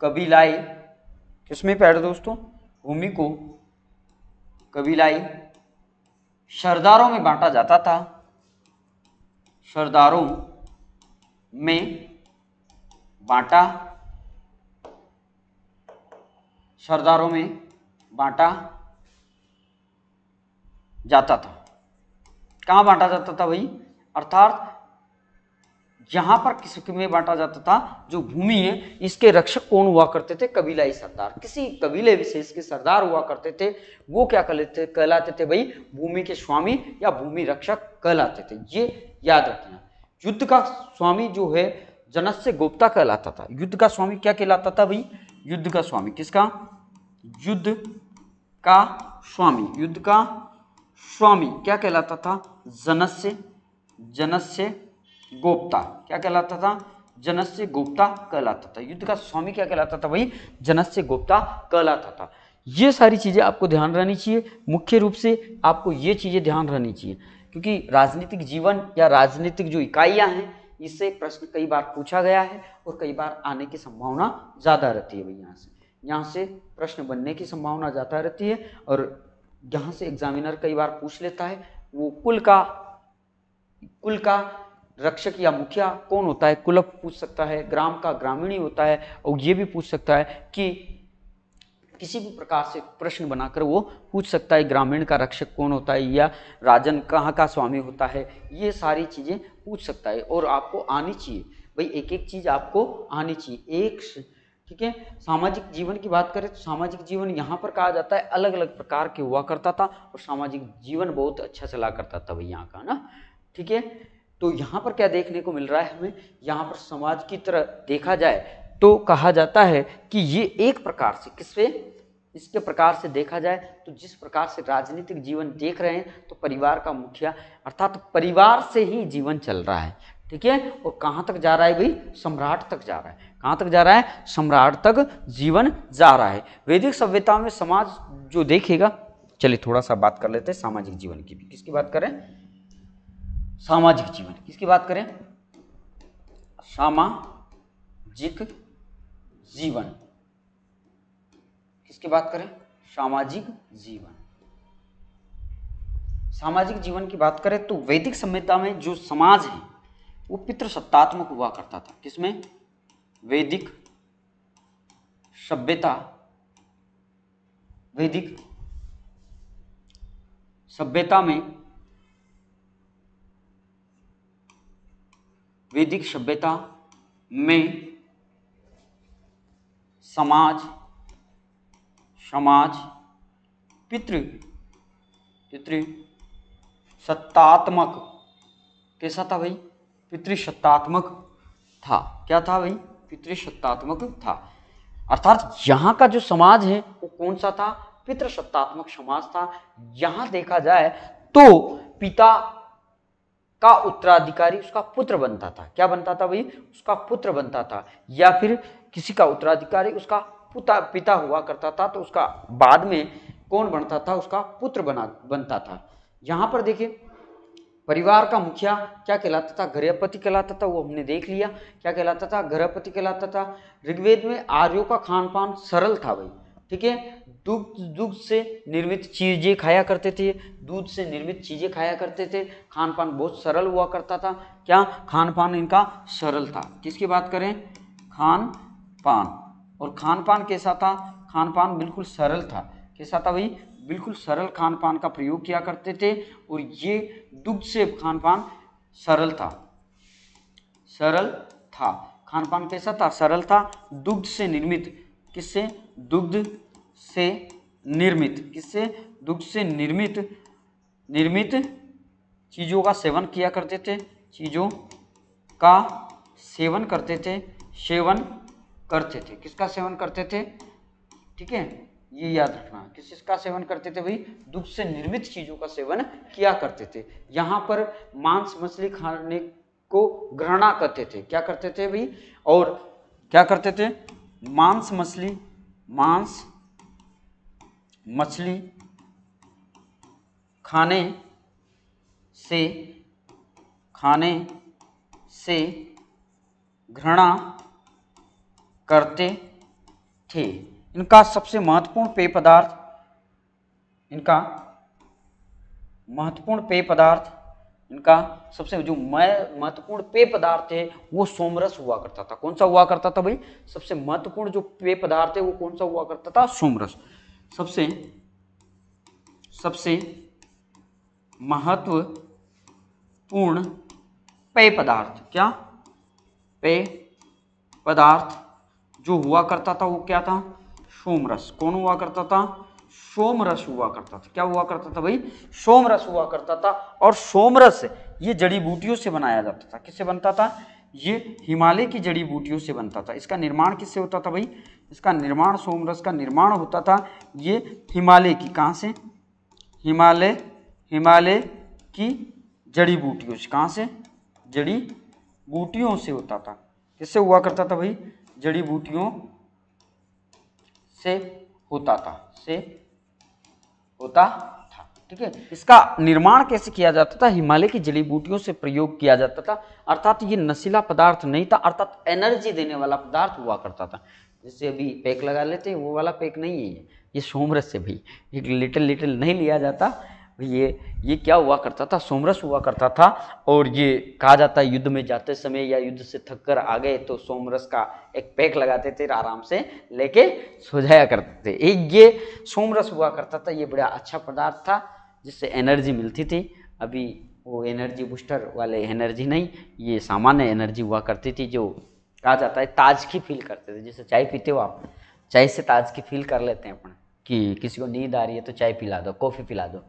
कबीलाई किसमें पैर दोस्तों? भूमि को कबीलाई सरदारों में बांटा जाता था। सरदारों में बांटा। सरदारों में बांटा जाता था। कहाँ बांटा जाता था भाई? अर्थात जहाँ पर किसमें बांटा जाता था, जो भूमि है, इसके रक्षक कौन हुआ करते थे? कबीलाई सरदार। किसी कबीले विशेष के सरदार हुआ करते थे। वो क्या कहते कहलाते थे भाई? भूमि के स्वामी या भूमि रक्षक कहलाते थे। ये याद रखना। युद्ध का स्वामी जो है जनस्य गुप्ता कहलाता था। युद्ध का स्वामी क्या कहलाता था भाई? युद्ध का स्वामी। किसका? युद्ध का स्वामी। युद्ध का स्वामी क्या कहलाता था? जनस्य जनस्य गोप्ता। क्या कहलाता था? जनस्य गुप्ता कहलाता था। युद्ध का स्वामी क्या कहलाता था भाई? जनस्य गुप्ता कहलाता था। ये सारी चीज़ें आपको ध्यान रहनी चाहिए। मुख्य रूप से आपको ये चीज़ें ध्यान रहनी चाहिए। क्योंकि राजनीतिक जीवन या राजनीतिक जो इकाइयाँ हैं इससे प्रश्न कई बार पूछा गया है और कई बार आने की संभावना ज़्यादा रहती है भाई, यहाँ से। यहाँ से प्रश्न बनने की संभावना ज़्यादा रहती है और यहाँ से एग्जामिनर कई बार पूछ लेता है, वो कुल का कुल का रक्षक या मुखिया कौन होता है? कुलप पूछ सकता है, ग्राम का ग्रामीणी होता है और ये भी पूछ सकता है कि किसी भी प्रकार से प्रश्न बनाकर वो पूछ सकता है, ग्रामीण का रक्षक कौन होता है या राजन कहाँ का स्वामी होता है, ये सारी चीज़ें पूछ सकता है और आपको आनी चाहिए। भाई एक एक चीज़ आपको आनी चाहिए। एक ठीक है? सामाजिक जीवन की बात करें तो सामाजिक जीवन यहाँ पर कहा जाता है अलग अलग प्रकार के हुआ करता था और सामाजिक जीवन बहुत अच्छा चला करता था भाई यहाँ का ना? ठीक है? तो यहाँ पर क्या देखने को मिल रहा है हमें? यहाँ पर समाज की तरह देखा जाए तो कहा जाता है कि ये एक प्रकार से किससे? इसके प्रकार से देखा जाए तो जिस प्रकार से राजनीतिक जीवन देख रहे हैं तो परिवार का मुखिया, अर्थात तो परिवार से ही जीवन चल रहा है। ठीक है? और कहाँ तक जा रहा है भाई? सम्राट तक जा रहा है। कहाँ तक जा रहा है? सम्राट तक जीवन जा रहा है। वैदिक सभ्यता में समाज जो देखेगा, चलिए थोड़ा सा बात कर लेते हैं सामाजिक जीवन की भी। किसकी बात करें? सामाजिक जीवन किसकी बात करें? सामाजिक जीवन। किसकी बात करें? सामाजिक जीवन। सामाजिक जीवन की बात करें तो वैदिक सभ्यता में जो समाज है, वो पितृसत्तात्मक हुआ करता था। किसमें? वैदिक सभ्यता। वैदिक सभ्यता में वैदिक सभ्यता में समाज समाज, पितृ पितृ, सत्तात्मक। कैसा था भाई? पितृसत्तात्मक था। क्या था भाई? पितृसत्तात्मक था। अर्थात यहाँ का जो समाज है, वो कौन सा था? पितृसत्तात्मक समाज था। यहाँ देखा जाए तो पिता का उत्तराधिकारी उसका पुत्र बनता था। क्या बनता था भाई? उसका पुत्र बनता था। या फिर किसी का उत्तराधिकारी उसका पुता, पिता हुआ करता था तो उसका बाद में कौन बनता था? उसका पुत्र बना, बनता था। यहाँ पर देखिए, परिवार का मुखिया क्या कहलाता था? गृहपति कहलाता था, वो हमने देख लिया। क्या कहलाता था? गृहपति कहलाता था। ऋग्वेद में आर्यों का खान पान सरल था भाई, ठीक है? दुग्ध दुग्ध से निर्मित चीज़ें खाया करते थे, दूध से निर्मित चीज़ें खाया करते थे। खान पान बहुत सरल हुआ करता था। क्या खान पान इनका सरल था? किसकी बात करें? खान पान। और खान पान कैसा था? खान पान बिल्कुल सरल था। कैसा था भाई? बिल्कुल सरल खान पान का प्रयोग किया करते थे और ये दुग्ध से खान पान सरल था। सरल था। खान पान कैसा था? सरल था। दुग्ध से निर्मित। किससे? दुग्ध से निर्मित। किससे? दुग्ध से निर्मित। निर्मित चीज़ों का सेवन किया करते थे। चीज़ों का सेवन करते थे। सेवन करते थे। किसका सेवन करते थे? ठीक है? ये याद रखना। किस किसका सेवन करते थे भाई? दुग्ध से निर्मित चीज़ों का सेवन किया करते थे। यहाँ पर मांस मछली खाने को ग्रहणा करते थे। क्या करते थे भाई? और क्या करते थे? मांस मछली मांस मछली खाने से खाने से घृणा करते थे। इनका सबसे महत्वपूर्ण पेय पदार्थ, इनका महत्वपूर्ण पेय पदार्थ, इनका सबसे जो महत्वपूर्ण पेय पदार्थ है, वो सोमरस हुआ करता था। कौन सा हुआ करता था भाई? सबसे महत्वपूर्ण जो पेय पदार्थ है, वो कौन सा हुआ करता था? सोमरस। सबसे सबसे महत्वपूर्ण पेय पदार्थ। क्या? पेय पदार्थ। जो हुआ करता था वो क्या था? सोमरस। कौन हुआ करता था? सोमरस हुआ करता था। क्या हुआ करता था भाई? सोमरस हुआ करता था और सोमरस ये जड़ी बूटियों से बनाया जाता था। किससे बनता था? ये हिमालय की जड़ी बूटियों से बनता था। इसका निर्माण किससे होता था भाई? इसका निर्माण सोमरस का निर्माण होता था ये हिमालय की। कहाँ से? हिमालय हिमालय की जड़ी बूटियों से। कहाँ से? जड़ी बूटियों से होता था। किससे हुआ करता था भाई? जड़ी बूटियों से होता था, से होता था, ठीक है? इसका निर्माण कैसे किया जाता था? हिमालय की जड़ी बूटियों से प्रयोग किया जाता था। अर्थात ये नशीला पदार्थ नहीं था, अर्थात एनर्जी देने वाला पदार्थ हुआ करता था। जैसे अभी पैक लगा लेते हैं, वो वाला पैक नहीं है ये। सोमरस से भी, एक लिटिल लिटिल नहीं लिया जाता। ये ये क्या हुआ करता था? सोमरस हुआ करता था और ये कहा जाता है, युद्ध में जाते समय या युद्ध से थक कर आ गए तो सोमरस का एक पैक लगाते थे आराम से लेके सो जाया करते थे। एक ये सोमरस हुआ करता था, ये बड़ा अच्छा पदार्थ था जिससे एनर्जी मिलती थी। अभी वो एनर्जी बूस्टर वाले एनर्जी नहीं, ये सामान्य एनर्जी हुआ करती थी जो कहा जाता है ताजगी फील करते थे। जैसे चाय पीते हो आप, चाय से ताजगी फील कर लेते हैं अपन कि किसी को नींद आ रही है तो चाय पिला दो, कॉफ़ी पिला दो।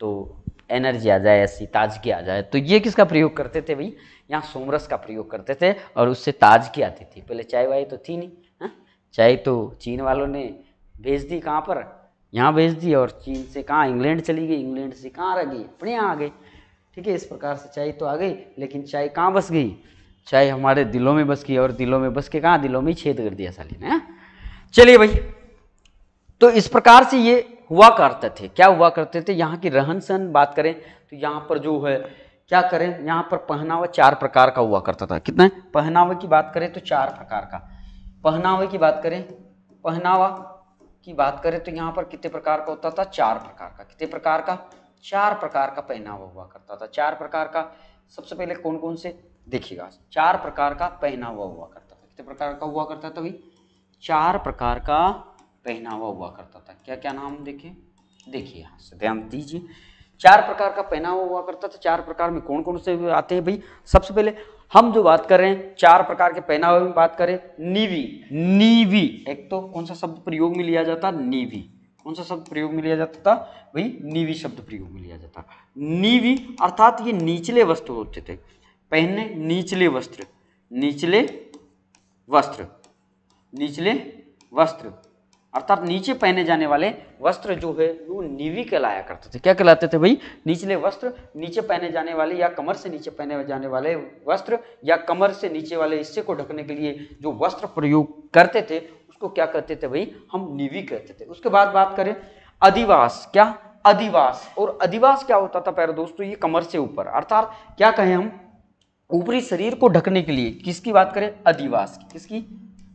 तो एनर्जी आ जाए, ऐसी ताजगी आ जाए। तो ये किसका प्रयोग करते थे भाई? यहाँ सोमरस का प्रयोग करते थे और उससे ताजगी आती थी। पहले चाय वाय तो थी नहीं हाँ? चाय तो चीन वालों ने भेज दी कहाँ पर? यहाँ भेज दी और चीन से कहाँ? इंग्लैंड चली गई। इंग्लैंड से कहाँ रह गई? अपने यहाँ आ गई। ठीक है, इस प्रकार से चाय तो आ गई, लेकिन चाय कहाँ बस गई? चाय हमारे दिलों में बस गई और दिलों में बस के कहाँ? दिलों में छेद कर दिया साली ने चलिए भाई तो इस प्रकार से ये हुआ करते थे। क्या हुआ करते थे? यहाँ की रहन सहन बात करें तो यहाँ पर जो है, क्या करें? यहाँ पर पहनावा चार प्रकार का हुआ करता था। कितना? पहनावे की बात करें तो चार प्रकार का। पहनावे की बात करें, पहनावा की बात करें तो यहाँ पर कितने प्रकार का होता था? चार प्रकार का। कितने प्रकार का? चार प्रकार का पहनावा हुआ करता था। चार प्रकार का सबसे पहले कौन कौन से? देखिएगा, चार प्रकार का पहनावा हुआ करता था। कितने प्रकार का हुआ करता था भाई? चार प्रकार का पहनावा हुआ करता था। क्या क्या नाम देखें देखिए यहाँ से ध्यान दीजिए। चार प्रकार का पहनावा हुआ करता था। चार प्रकार में कौन कौन से आते हैं भाई? सबसे पहले हम जो बात कर रहे हैं, चार प्रकार के पहनावे में बात करें, नीवी। नीवी, एक तो कौन सा शब्द प्रयोग में लिया जाता? नीवी। कौन सा शब्द प्रयोग में लिया जाता था? भाई, नीवी शब्द प्रयोग में लिया जाता नीवी, अर्थात ये निचले वस्त्र होते थे। पहनने निचले वस्त्र। निचले वस्त्र। निचले वस्त्र। अर्थात नीचे पहने जाने वाले वस्त्र जो है, वो नीवी कहलाया करते थे। क्या कहलाते थे भाई? निचले वस्त्र, नीचे पहने जाने वाले या कमर से नीचे पहने जाने वाले वस्त्र या कमर से नीचे वाले हिस्से को ढकने के लिए जो वस्त्र प्रयोग करते थे, उसको क्या कहते थे भाई? हम नीवी कहते थे। उसके बाद बात करें, अधिवास। क्या? अधिवास। और अधिवास क्या होता था प्यारे दोस्तों? ये कमर से ऊपर। अर्थात क्या कहें हम? ऊपरी शरीर को ढकने के लिए। किसकी बात करें? अधिवास की। किसकी?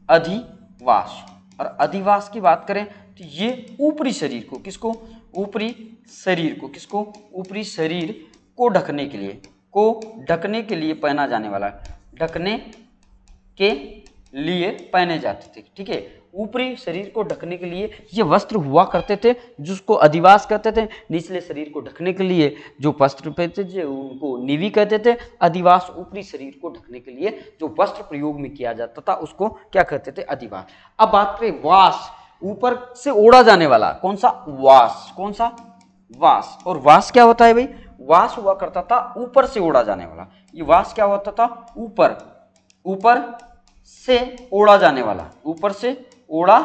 अधिवास। और अधिवास की बात करें तो ये ऊपरी शरीर को, किसको? ऊपरी शरीर को, किसको? ऊपरी शरीर को ढकने के लिए, को ढकने के लिए पहना जाने वाला ढकने के लिए पहने जाते थे, ठीक है? ऊपरी शरीर को ढकने के लिए ये वस्त्र हुआ करते थे, जिसको अधिवास कहते थे, निचले शरीर को ढकने के लिए जो वस्त्र पहनते थे, उनको निवी कहते थे, अधिवास ऊपरी शरीर को ढकने के लिए जो वस्त्र प्रयोग में किया जाता था, उसको क्या कहते थे? अधिवास। अब बात करें वास, ऊपर से ओढ़ा जाने वाला, कौन सा? वास। कौन सा? वास। और वास क्या होता है भाई? वास हुआ करता था, ऊपर से ओढ़ा जाने वाला। ये वास क्या होता था? ऊपर। ऊपर से ओढ़ा जाने वाला। ऊपर से ओढ़ा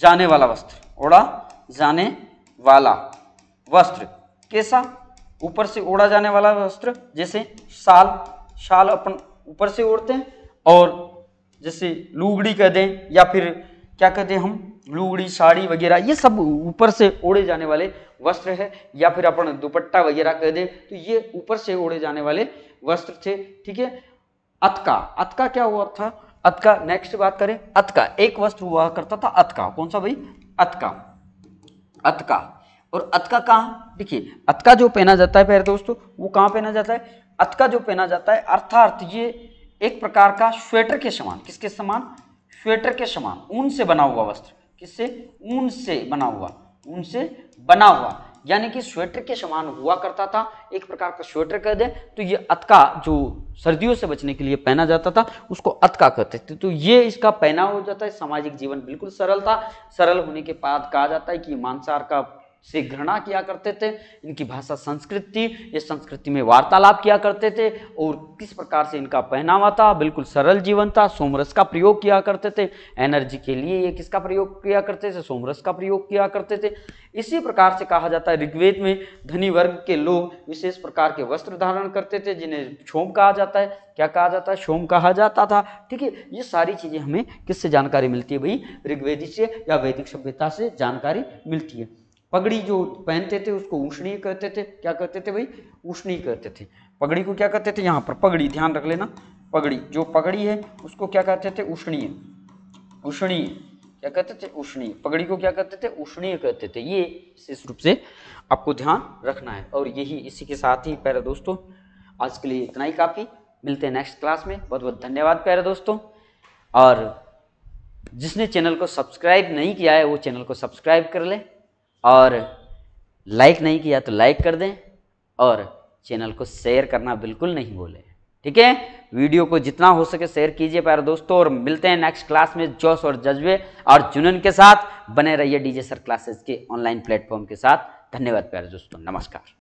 जाने वाला वस्त्र। ओढ़ा जाने वाला वस्त्र। कैसा? ऊपर से ओढ़ा जाने वाला वस्त्र, जैसे शाल शाल अपन ऊपर से ओढ़ते हैं, और जैसे लुगड़ी कह दें, या फिर क्या कहते हैं हम? लुगड़ी, साड़ी वगैरह, ये सब ऊपर से ओढ़े जाने वाले वस्त्र है, या फिर अपन दुपट्टा वगैरह कह दें तो ये ऊपर से ओढ़े जाने वाले वस्त्र थे, ठीक है? अतका। अतका क्या हुआ था? अतका नेक्स्ट बात करें अतका एक वस्त्र हुआ करता था अतका कौन सा भाई? अतका अतका और अतका कहाँ? देखिए अतका जो पहना जाता है पहले दोस्तों, वो कहाँ पहना जाता है? अतका जो पहना जाता है, अर्थात ये एक प्रकार का स्वेटर के समान। किसके समान? स्वेटर के समान। ऊन से बना हुआ वस्त्र। किससे? ऊन से बना हुआ। ऊन से बना हुआ। यानी कि स्वेटर के समान हुआ करता था, एक प्रकार का स्वेटर कह दें तो ये अतका जो सर्दियों से बचने के लिए पहना जाता था, उसको अतका कहते थे। तो ये इसका पहना हो जाता है, सामाजिक जीवन बिल्कुल सरल था। सरल होने के बाद कहा जाता है कि मांसाहार का से घृणा किया करते थे, इनकी भाषा संस्कृत थी ये संस्कृति में वार्तालाप किया करते थे, और किस प्रकार से इनका पहनावा था, बिल्कुल सरल जीवन था, सोमरस का प्रयोग किया करते थे, एनर्जी के लिए ये किसका प्रयोग किया करते थे, सोमरस का प्रयोग किया करते थे। इसी प्रकार से कहा जाता है, ऋग्वेद में धनी वर्ग के लोग विशेष प्रकार के वस्त्र धारण करते थे, जिन्हें छोम कहा जाता है। क्या कहा जाता है? शोम कहा जाता था। ठीक है, ये सारी चीज़ें हमें किससे जानकारी मिलती है भाई? ऋग्वेदी से या वैदिक सभ्यता से जानकारी मिलती है। पगड़ी जो पहनते थे, उसको उष्णीय कहते थे। क्या कहते थे भाई? उष्णीय कहते थे। पगड़ी को क्या कहते थे? यहाँ पर पगड़ी, ध्यान रख लेना। पगड़ी, जो पगड़ी है, उसको क्या कहते थे? उष्णीय उष्णीय क्या कहते थे? उष्णीय पगड़ी को क्या कहते थे? उष्णीय कहते थे। ये विशेष रूप से आपको ध्यान रखना है। और यही इसी के साथ ही, प्यारे दोस्तों, आज के लिए इतना ही काफ़ी। मिलते हैं नेक्स्ट क्लास में। बहुत बहुत धन्यवाद, प्यारे दोस्तों। और जिसने चैनल को सब्सक्राइब नहीं किया है, वो चैनल को सब्सक्राइब कर ले। और लाइक नहीं किया तो लाइक कर दें और चैनल को शेयर करना बिल्कुल नहीं भूलें। ठीक है? वीडियो को जितना हो सके शेयर कीजिए प्यारे दोस्तों और मिलते हैं नेक्स्ट क्लास में जोश और जज्बे और जुनून के साथ। बने रहिए डीजे सर क्लासेस के ऑनलाइन प्लेटफॉर्म के साथ। धन्यवाद प्यारे दोस्तों। नमस्कार।